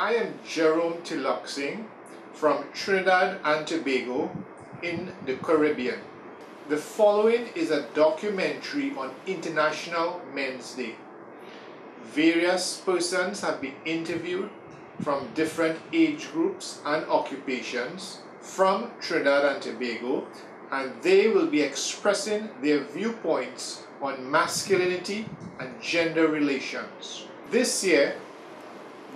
I am Jerome Teelucksingh from Trinidad and Tobago in the Caribbean. The following is a documentary on International Men's Day. Various persons have been interviewed from different age groups and occupations from Trinidad and Tobago and they will be expressing their viewpoints on masculinity and gender relations. This year,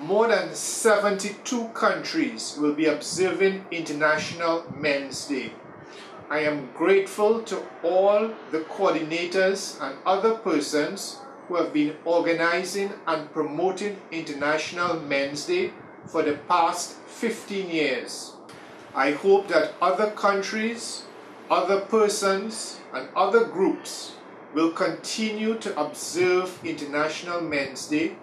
more than 72 countries will be observing International Men's Day. I am grateful to all the coordinators and other persons who have been organizing and promoting International Men's Day for the past 15 years. I hope that other countries, other persons, and other groups will continue to observe International Men's Day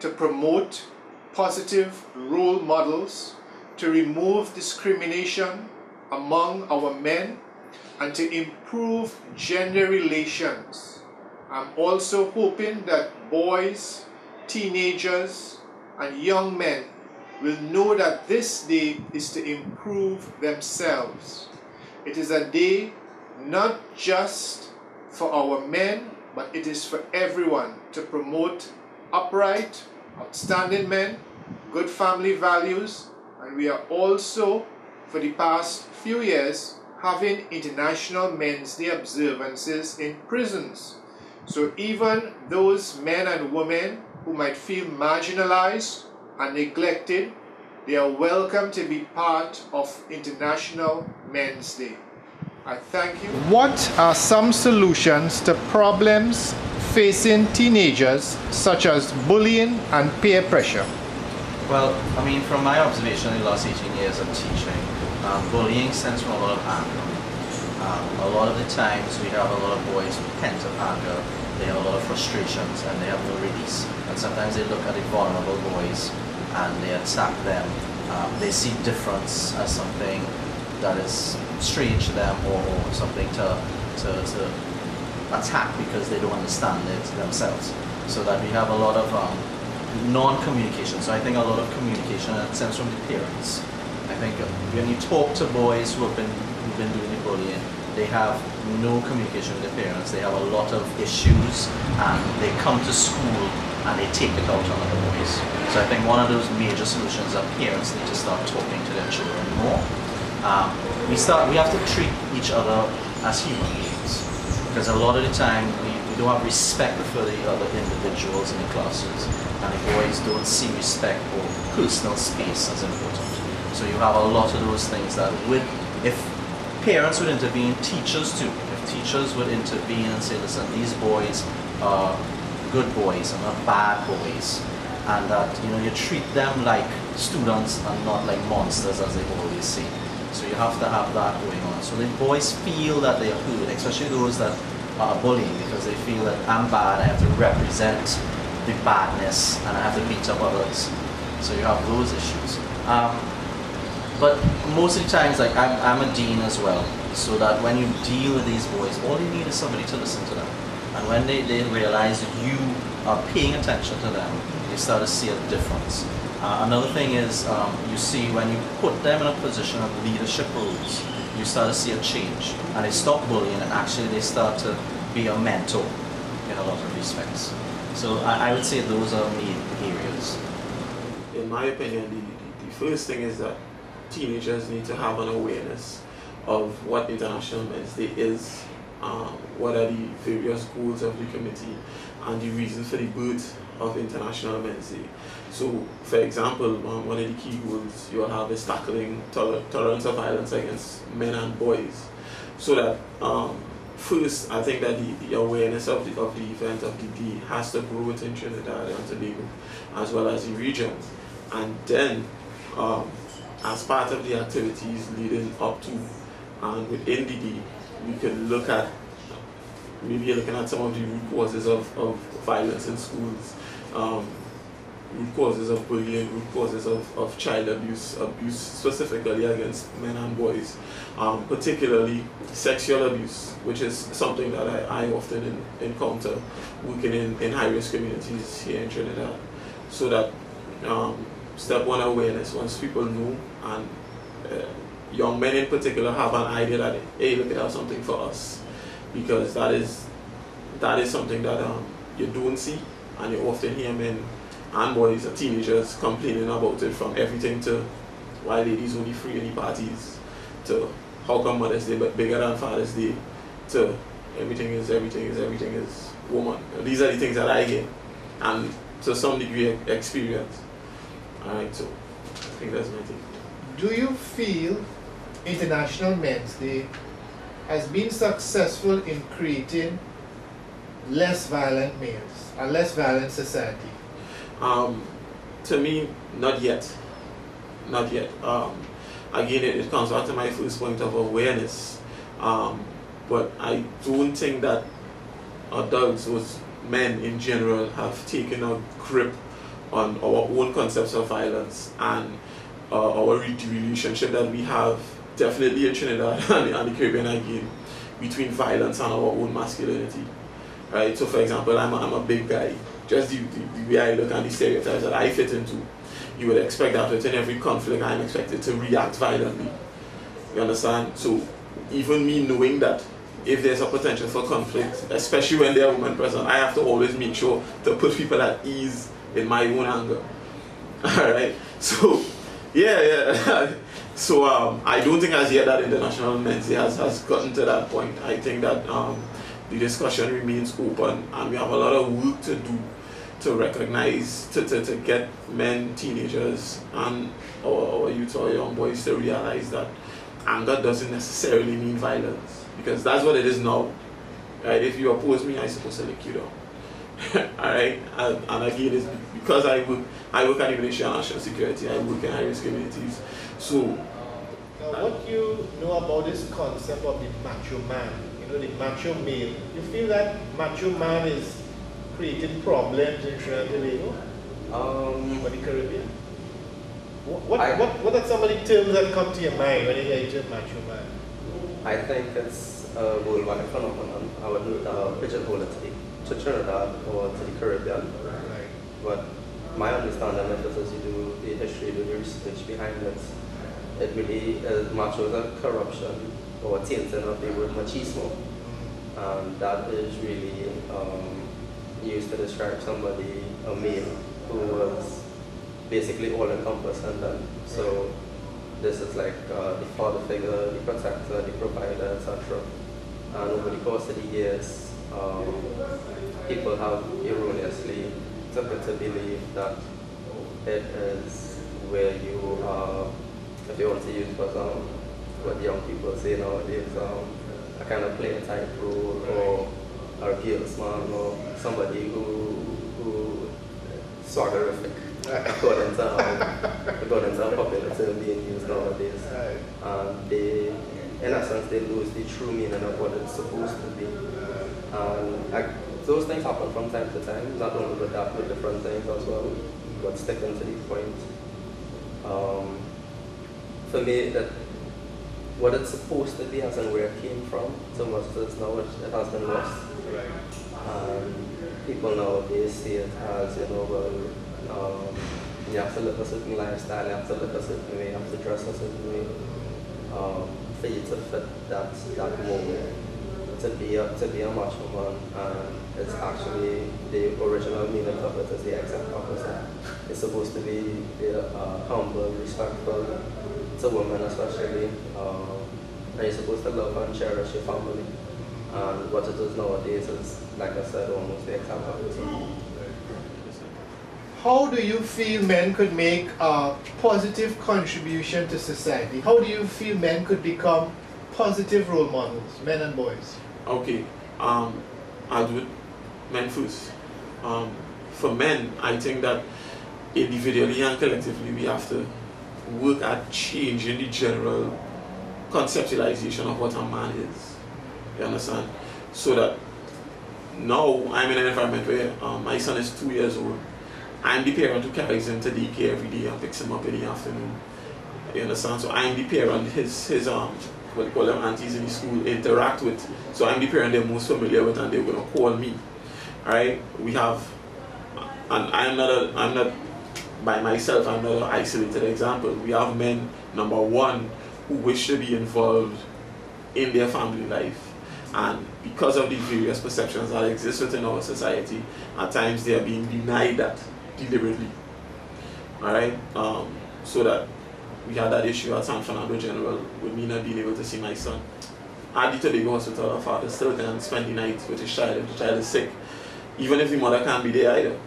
to promote positive role models, to remove discrimination among our men, and to improve gender relations. I'm also hoping that boys, teenagers, and young men will know that this day is to improve themselves. It is a day not just for our men, but it is for everyone to promote upright, outstanding men, good family values, and we are also, for the past few years, having International Men's Day observances in prisons. So even those men and women who might feel marginalized and neglected, they are welcome to be part of International Men's Day. I thank you. What are some solutions to problems facing teenagers such as bullying and peer pressure? Well, I mean, from my observation in the last 18 years of teaching, um, bullying stems from a lot of anger. Um, a lot of the times we have a lot of boys who pent up anger, they have a lot of frustrations and they have no release. And sometimes they look at the vulnerable boys and they attack them. Um, they see difference as something that is strange to them or, something to, to, to attack because they don't understand it themselves. So that we have a lot of um, non-communication. So I think a lot of communication stems from the parents. I think when you talk to boys who have been who've been doing the bullying, they have no communication with their parents. They have a lot of issues, and they come to school and they take it out on other boys. So I think one of those major solutions that parents need to start talking to their children more. Um, we start. We have to treat each other as human beings because a lot of the time we, we don't have respect for the other individuals in the classes, and the boys don't see respect or personal space as important. So you have a lot of those things that would, if parents would intervene, teachers too. If teachers would intervene and say, listen, these boys are good boys and not bad boys, and that you know you treat them like students and not like monsters as they always say. So you have to have that going on. So the boys feel that they are heard, especially those that are bullying, because they feel that I'm bad, I have to represent the badness, and I have to beat up others. So you have those issues. Um, but most of the times, like I'm, I'm a dean as well, so that when you deal with these boys, all you need is somebody to listen to them. And when they, they realize that you are paying attention to them, you start to see a difference. Uh, another thing is um, you see when you put them in a position of leadership roles, you start to see a change. And they stop bullying and actually they start to be a mentor in a lot of respects. So I, I would say those are main areas. In my opinion, the, the, first thing is that teenagers need to have an awareness of what International Men's Day is, um, what are the various goals of the committee, and the reasons for the birth of International Men's Day. So, for example, um, one of the key goals you'll have is tackling toler tolerance of violence against men and boys. So that um, first, I think that the, the awareness of the, of the event of the day has to grow within Trinidad and Tobago, as well as the region. And then, um, as part of the activities leading up to and within the day, we can look at maybe looking at some of the root causes of, of violence in schools, um, root causes of bullying, root causes of, of child abuse, abuse specifically against men and boys, um, particularly sexual abuse, which is something that I, I often in, encounter working in, in high-risk communities here in Trinidad. So that um, step one awareness. Once people know and uh, young men in particular have an idea that hey, look, at something for us, because that is that is something that um, you don't see, and you often hear men and boys or teenagers complaining about it from everything to why ladies only free any parties to how come Mother's Day but bigger than Father's Day to everything is everything is everything is woman. These are the things that I hear and to some degree experience. Alright, so I think that's my thing. Do you feel International Men's Day has been successful in creating less violent males, a less violent society? Um, to me, not yet. Not yet. Um, again, it, it, comes back to my first point of awareness. Um, but I don't think that adults or men in general have taken a grip on our own concepts of violence and uh, our relationship that we have definitely in Trinidad and, and the Caribbean again between violence and our own masculinity. Right? So for example, I'm a, I'm a big guy. Just the, the, the way I look and the stereotypes that I fit into, you would expect that within every conflict I'm expected to react violently. You understand? So even me knowing that if there's a potential for conflict, especially when there are women present, I have to always make sure to put people at ease in my own anger. Alright? So yeah, yeah. so um, I don't think as yet that International Men's Day has, has gotten to that point. I think that um, the discussion remains open and we have a lot of work to do to recognize, to, to, to get men, teenagers, and our, our youth or young boys to realize that anger doesn't necessarily mean violence because that's what it is now. Right? If you oppose me, I'm supposed to lick you down. Alright? And, and again, it's because I work, I work at Ministry and National Security, I work in high risk communities. So, now, what do you know about this concept of the macho man? You know, the macho male. You feel that macho man is creating problems in Trinidad and Tobago? Um, or the Caribbean? What, what, I, what, what are some of the terms that come to your mind when you hear the term macho man? I think it's a worldwide phenomenon. I would uh, pigeonhole it to Trinidad or to the Caribbean. Right. But my understanding of this as you do the history, do the research behind it, it really is much of a corruption or tainting of the word machismo. And that is really um, used to describe somebody, a male, who was basically all encompassing then. So this is like uh, the father figure, the protector, the provider, etc. And over the course of the years, um, people have erroneously took it to believe that it is where you are, if you want to use but, um, what young people say nowadays, um, a kind of play type role or a girls man or somebody who who swaggerific according to um, according to a popular term being used nowadays. And they in essence they lose the true meaning of what it's supposed to be. And I, those things happen from time to time, not only with that, with different things as well, but sticking to the point. Um, for me, that what it's supposed to be as and where it came from, so much as now it, has been lost. Um, people nowadays see it as, you know, well, um, you have to live a certain lifestyle, you have to live a certain way, you have to dress a certain way um, for you to fit that, that mold to be a, to be a macho man and it's actually the original meaning of it is the exact opposite. It's supposed to be uh, humble, respectful to women especially, uh, and you're supposed to love and cherish your family. And what it is nowadays is, like I said, almost the exact opposite. How do you feel men could make a positive contribution to society? How do you feel men could become positive role models, men and boys? Okay, um, I'll do it men first. Um, for men, I think that individually and collectively we have to work at changing the general conceptualization of what a man is. You understand? So that now I'm in an environment where um, my son is two years old. I'm the parent who carries him to daycare every day and picks him up in the afternoon. You understand? So I'm the parent, his his um what they call them aunties in the school interact with. So I'm the parent they're most familiar with and they're gonna call me. Alright? We have and I'm not a I'm not by myself, I'm isolated example. We have men, number one, who wish to be involved in their family life. And because of the various perceptions that exist within our society, at times they are being denied that deliberately. Alright? Um, so that we had that issue at San Fernando General with me not being able to see my son. At the Tobago Hospital, our father still can spend the night with his child if the child is sick, even if the mother can't be there either.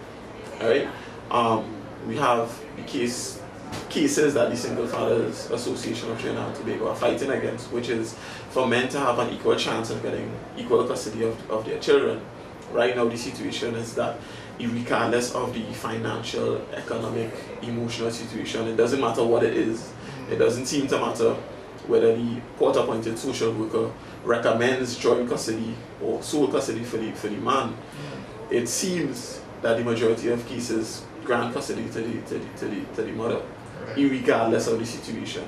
Alright? Um, we have case cases that the Single Fathers Association of Trinidad and Tobago are fighting against, which is for men to have an equal chance of getting equal custody of, of their children. Right now, the situation is that regardless of the financial, economic, emotional situation, it doesn't matter what it is. It doesn't seem to matter whether the court-appointed social worker recommends joint custody or sole custody for the, for the man. It seems that the majority of cases grant custody to the, to the, to the, to the mother, right. regardless of the situation.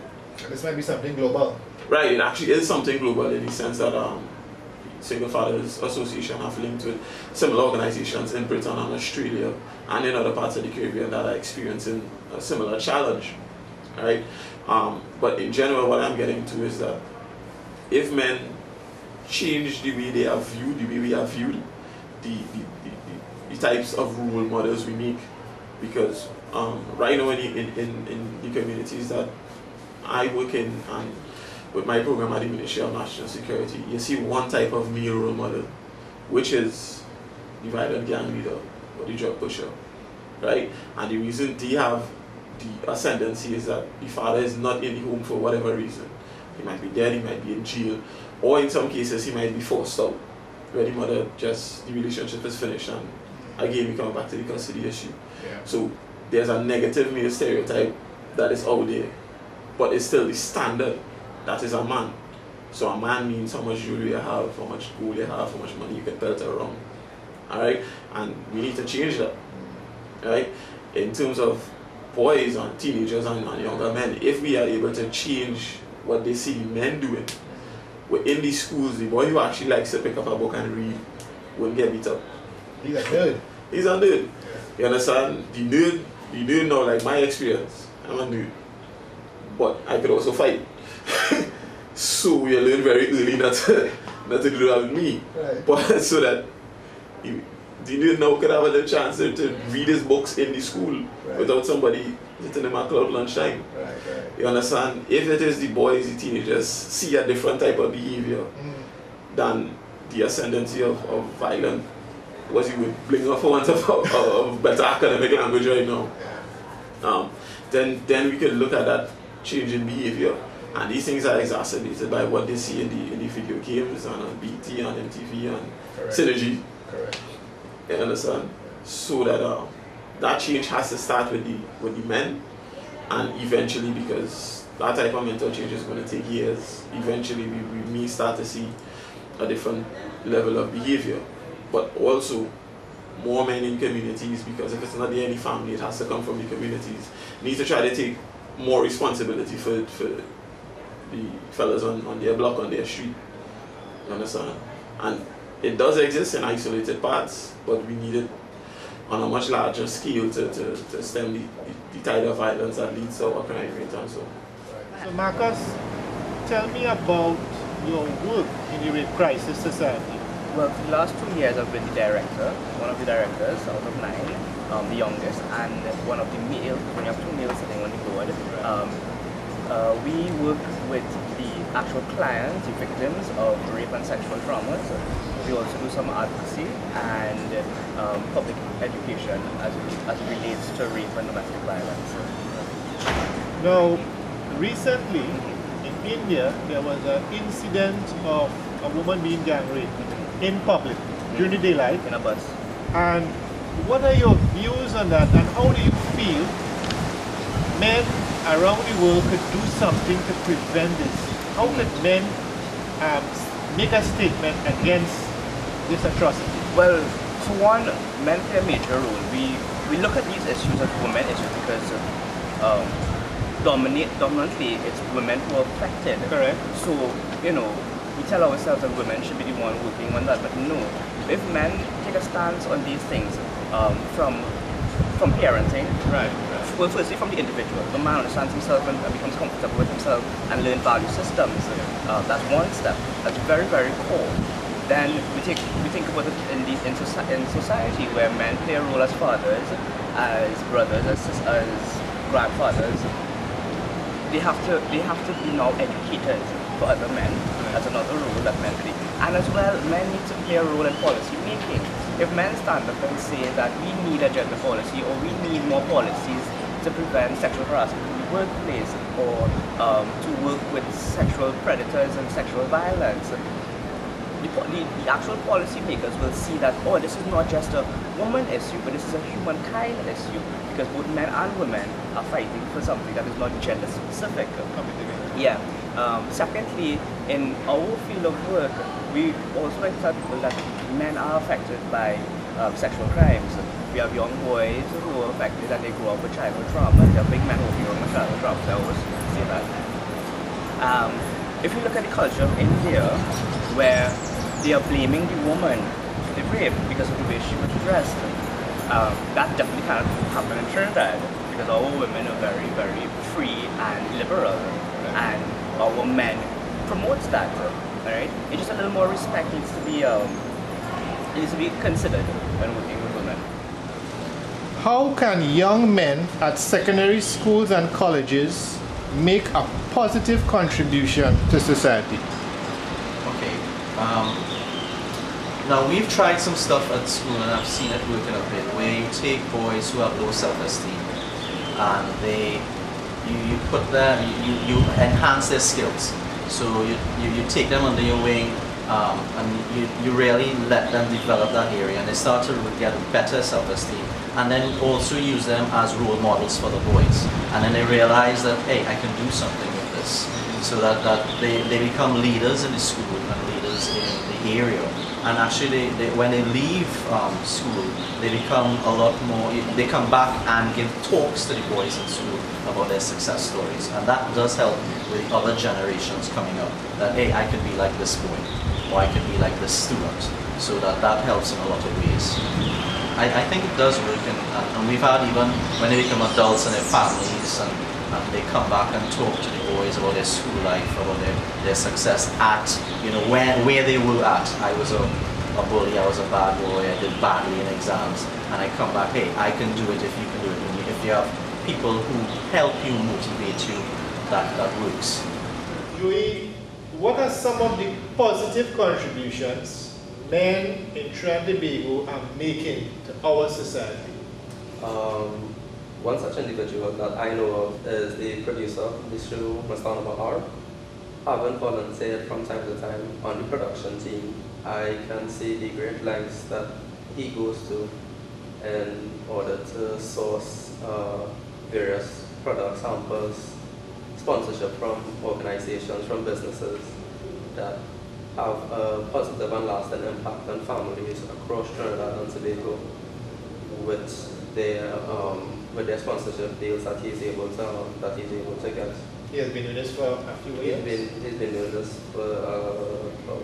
This might be something global. Right, it actually is something global in the sense that um, Single Fathers Association have linked with similar organizations in Britain and Australia and in other parts of the Caribbean that are experiencing a similar challenge. Right? Um, but in general, what I'm getting to is that if men change the way they are viewed, the way we are viewed, the, the, the, the types of role models we make, because um, right now in, in, in, the communities that I work in and with my program at the Ministry of National Security, you see one type of male role model, which is the violent gang leader or the drug pusher, right? And the reason they have the ascendancy is that the father is not in the home for whatever reason. He might be dead, he might be in jail, or in some cases he might be forced out, where the mother just, the relationship is finished and again we come back to the custody issue. Yeah. So there's a negative male stereotype that is out there, but it's still the standard that is a man. So a man means how much jewelry you have, how much gold you have, how much money you can belt around. Alright? And we need to change that. Right? In terms of boys and teenagers and, and younger men, if we are able to change what they see men doing, in these schools, the boy who actually likes to pick up a book and read will get beat up. He's a nerd. He's a nerd. You understand? The nerd, the nerd now, like my experience, I'm a nerd. But I could also fight. so we learned very early not to, not to do that with me. Right. But so that he, didn't know could have a chance to, to read his books in the school right. without somebody sitting him at club lunchtime. Right, right. You understand? If it is the boys, the teenagers see a different type of behavior Mm. than the ascendancy of, of violent, was you would bring up for want of, of, of better academic language right now. Um, then then we could look at that change in behavior. And these things are exacerbated by what they see in the in the video games and on BET and MTV and Correct. Synergy. Correct. You understand? So that uh, that change has to start with the with the men, and eventually, because that type of mental change is going to take years. Eventually, we, we may start to see a different level of behavior, but also more men in communities because if it's not the the family, it has to come from the communities. Need to try to take more responsibility for for the fellas on, on their block, on their street. You understand? And it does exist in isolated parts, but we need it on a much larger scale to, to, to stem the, the, the tide of violence that leads to our crime rate and so. So Marcus, tell me about your work in the Rape Crisis Society. Well, for the last two years I've been the director, one of the directors out of nine, um, the youngest, and one of the male, when you have two males sitting on the board. Um, uh, we work with the actual clients, the victims of rape and sexual traumas. We also do some advocacy and um, public education as it, as it relates to rape and domestic violence. Now, recently in India, there was an incident of a woman being gang raped in public during the daylight. In a bus. And what are your views on that? And how do you feel men around the world could do something to prevent this? How could men um, make a statement against this atrocity? Well, for one, men play a major role. We we look at these issues as women issues because um, dominate dominantly it's women who are affected. Correct. So you know we tell ourselves that women should be the one working on that, but no. If men take a stance on these things um, from from parenting, Right. well, firstly from the individual. The man understands himself and becomes comfortable with himself and learn value systems. Uh, that's one step. That's very, very core. Then we take we think about it in these in, soci- in society where men play a role as fathers, as brothers, as, as grandfathers. They have to they have to be now educators for other men. That's another role that men play. And as well, men need to play a role in policy making. If men stand up and say that we need a gender policy or we need more policies to prevent sexual harassment in the workplace or um, to work with sexual predators and sexual violence, the, the actual policymakers will see that, oh, this is not just a woman issue, but this is a humankind issue because both men and women are fighting for something that is not gender specific. Yeah. Um, secondly, in our field of work, we also people that men are affected by um, sexual crimes. We have young boys who are affected and they grow up with childhood trauma. There are big men who grow up with childhood trauma. I always say that. Um, if you look at the culture of India, where they are blaming the woman for the rape because of the way she was dressed, um, that definitely can't happen in Trinidad because our women are very, very free and liberal, and our men promotes that. Alright, it's just a little more respect needs to be um, needs to be considered when working with women. How can young men at secondary schools and colleges make a positive contribution to society? Okay. Um, now we've tried some stuff at school and I've seen it working a bit where you take boys who have low self-esteem and they you, you put them you, you enhance their skills. So you, you, you take them under your wing um, and you, you really let them develop that area and they start to get better self-esteem. And then also use them as role models for the boys. And then they realize that hey I can do something with this. So that, that they, they become leaders in the school and leaders in the area. And actually they, they, when they leave um, school they become a lot more they come back and give talks to the boys in school about their success stories and that does help with the other generations coming up that hey I could be like this boy or I could be like this student so that that helps in a lot of ways I, I think it does work and, uh, and we've had even when they become adults and their families and, and they come back and talk to the boys about their school life, about their, their success at, you know, where, where they were at. I was a, a bully, I was a bad boy, I did badly in exams and I come back, hey, I can do it if you can do it. If you have people who help you, motivate you, that, that works. Joey, what are some of the positive contributions men in Trinidad and Tobago are making to our society? Um, one such individual that I know of is the producer of the show Mastana Bahar. Having volunteered from time to time on the production team, I can see the great lengths that he goes to in order to source uh, various product samples, sponsorship from organizations, from businesses that have a positive and lasting impact on families across Trinidad and Tobago with their um, with their sponsorship deals that he's able to um, that he's able to get. He has been doing this for a few He's years. been he's been doing this for uh, about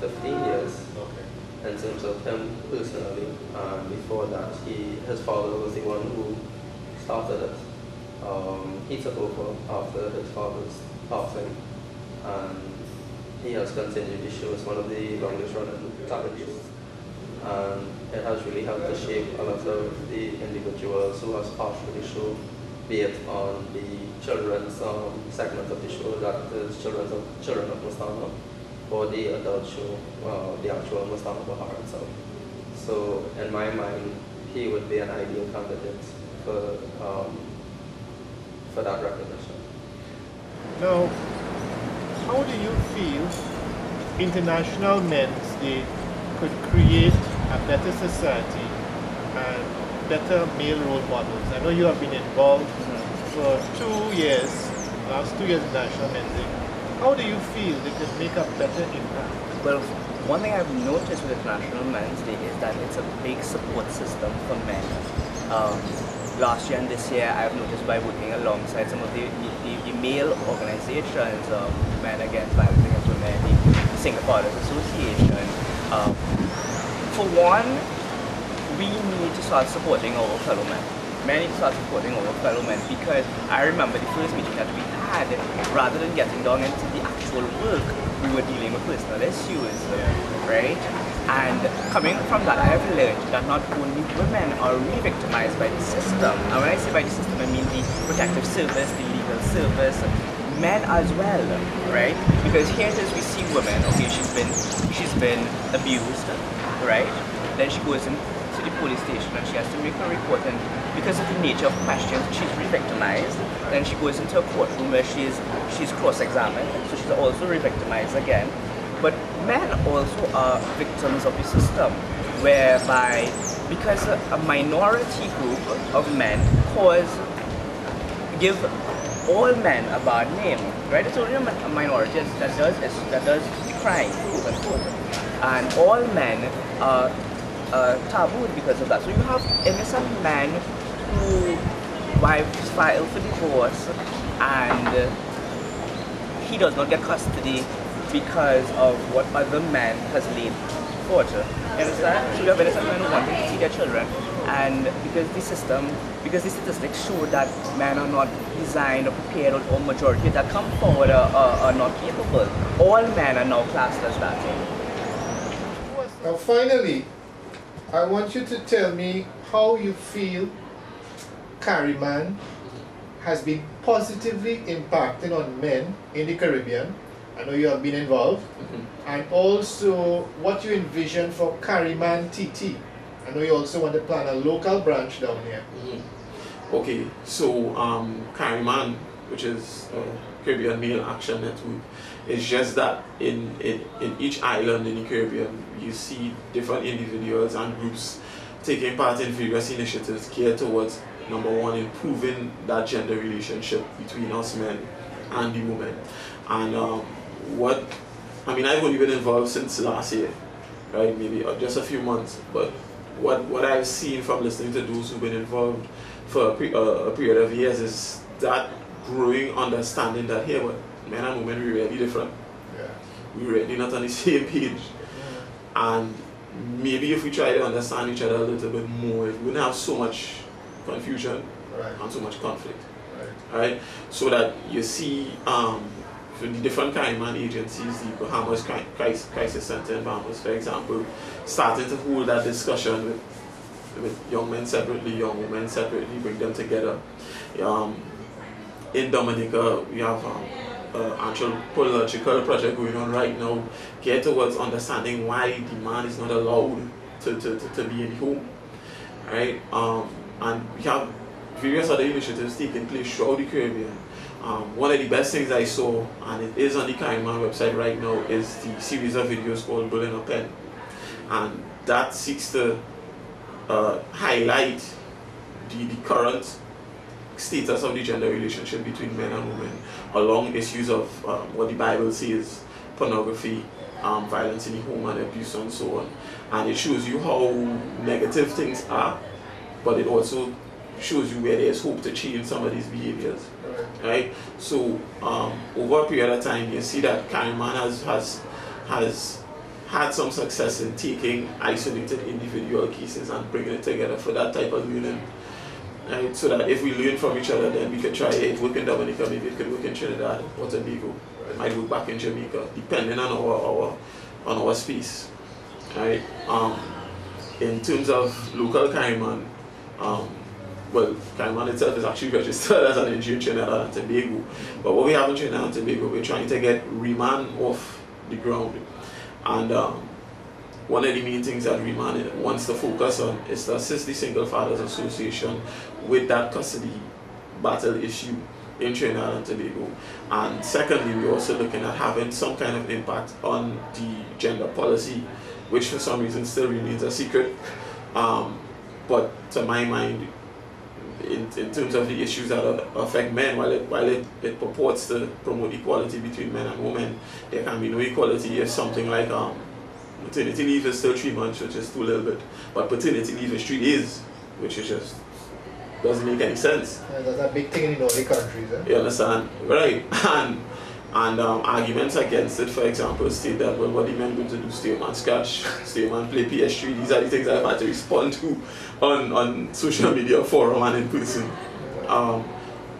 15 years Okay. in terms of him personally. And before that, he his father was the one who started. Um, he took over after his father's passing, and he has continued the show. It's one of the longest running talent shows. And it has really helped to shape a lot of the individuals who has passed through the show, be it on the children's um, segment of the show, that is Children of, Children of Mastana, or the adult show, uh, the actual Mastana Bahar itself. So in my mind, he would be an ideal candidate for, um, for that recognition. Now, how do you feel International Men's Day could create a better society and better male role models? I know you have been involved for two years, last two years in National Men's Day. How do you feel they could make a better impact? Well, one thing I've noticed with International Men's Day is that it's a big support system for men. Um, last year and this year, I've noticed by working alongside some of the, the, the male organizations, um, Men Against Violence Against Women, the Single Association. Um, for one, we need to start supporting our fellow men. men need to start supporting our fellow men because I remember the first meeting that we had, rather than getting down into the actual work, we were dealing with personal issues, right? And coming from that, I have learned that not only women are re-victimized by the system, and when I say by the system, I mean the protective service, the legal service, men as well, right? Because here it is, we see women, okay, she's been, she's been abused, right? Then she goes into the police station and she has to make a report and because of the nature of questions, she's re-victimized. Then she goes into a courtroom where she's she's cross-examined, so she's also re-victimized again. But men also are victims of the system, whereby because a minority group of men cause give all men a bad name, right? It's only a minority that does that does crime, quote unquote, and all men are uh, tabooed because of that. So you have innocent men who wives file for divorce and he does not get custody because of what other man has laid forth. You understand? So you have innocent men who want to see their children and because the system, because the statistics show that men are not designed or prepared or, majority that come forward are, are, are not capable. All men are now classed as that. Now finally, I want you to tell me how you feel CariMAN has been positively impacting on men in the Caribbean. I know you have been involved. Mm -hmm. And also what you envision for CariMAN TT. I know you also want to plan a local branch down here. Mm -hmm. Okay, so um, CariMAN, which is uh, Caribbean Male Action Network, it's just that in, in, in each island in the Caribbean, you see different individuals and groups taking part in various initiatives geared towards, number one, improving that gender relationship between us men and the women. And um, what, I mean, I've only been involved since last year, right? Maybe uh, just a few months. But what, what I've seen from listening to those who've been involved for a, pre, uh, a period of years is that growing understanding that, here, but men and women, we're really different. Yeah. We're really not on the same page. Yeah. And maybe if we try to understand each other a little bit more, we wouldn't have so much confusion right. and so much conflict. Right. right? So that you see um, for the different CariMAN agencies, the Bahamas Crisis Center in Bahamas, for example, starting to hold that discussion with, with young men separately, young women separately, bring them together. Um, in Dominica, we have um, uh, anthropological project going on right now geared towards understanding why the man is not allowed to, to, to, to be in home. Right? Um, and we have various other initiatives taking place throughout the Caribbean. Um, one of the best things I saw, and it is on the CariMAN website right now, is the series of videos called Building a Pen. And that seeks to uh, highlight the, the current status of the gender relationship between men and women along issues of um, what the Bible says, pornography, um, violence in the home and abuse and so on. And it shows you how negative things are, but it also shows you where there's hope to change some of these behaviors. Right? right? So um, over a period of time you see that CariMAN has, has, has had some success in taking isolated individual cases and bringing it together for that type of learning right? So that if we learn from each other, then we can try it. Work in Dominica, maybe it could work in Trinidad or Tobago. It might work back in Jamaica, depending on our, our on our space, right? Um, in terms of local CariMAN, um, well, CariMAN itself is actually registered as an NGO in Trinidad and Tobago. But what we have in Trinidad and Tobago, we're trying to get Reman off the ground. And um, one of the main things that Reman wants to focus on is to assist the Single Fathers Association with that custody battle issue in Trinidad and Tobago. And secondly, we're also looking at having some kind of impact on the gender policy, which for some reason still remains a secret. Um, but to my mind, in, in terms of the issues that affect men, while it, while it, it purports to promote equality between men and women, there can be no equality if something like um, maternity leave is still three months, which is too little bit, but paternity leave is three days, which is just doesn't make any sense. Yeah, that's a big thing in all the countries. Eh? You understand? Right. And And um, arguments against it, for example, state that, well, what are the men going to do? Stay on scratch, stay on play PS3. These are the things I've had to respond to on, on social media forum and in person. Um,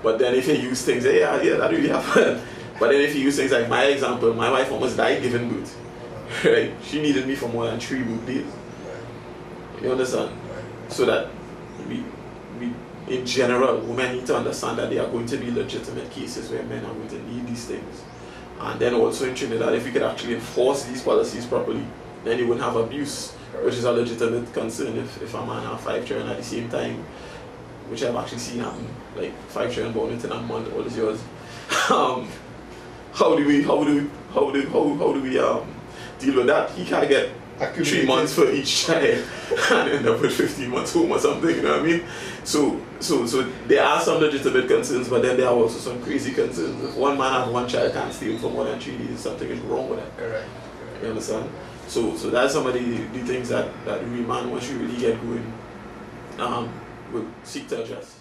but then if you use things, yeah, yeah, that really happened. But then if you use things like my example, my wife almost died giving birth. Right? She needed me for more than three days. You understand? So that we, in general, women need to understand that there are going to be legitimate cases where men are going to need these things. And then also in Trinidad, if we could actually enforce these policies properly, then you wouldn't have abuse, which is a legitimate concern if, if a man have five children at the same time, which I've actually seen happen, like five children born within a month, all is yours. um, how do we, how do how do, how, how do we um, deal with that? He can't get three months for each child and end up with 15 months home or something, you know what I mean? So, so, so there are some legitimate concerns, but then there are also some crazy concerns. If one man has one child can't stay for more than three days, something is wrong with that. Correct. You understand? So, so that's some of the, the things that, that we man, once you really get going, um, will seek to address.